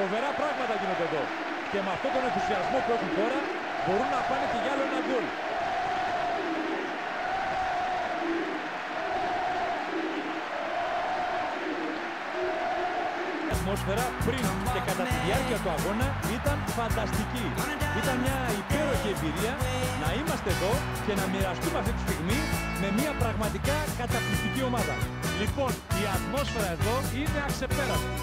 Φοβερά πράγματα γίνονται εδώ. Και με αυτόν τον ενθουσιασμό που έχουν τώρα μπορούν να πάνε και για άλλο ένα γκολ. Η ατμόσφαιρα πριν και κατά τη διάρκεια του αγώνα ήταν φανταστική. Ήταν μια υπέροχη εμπειρία να είμαστε εδώ και να μοιραστούμε αυτή τη στιγμή με μια πραγματικά καταπληκτική ομάδα. Λοιπόν, η ατμόσφαιρα εδώ είναι αξεπέραστη.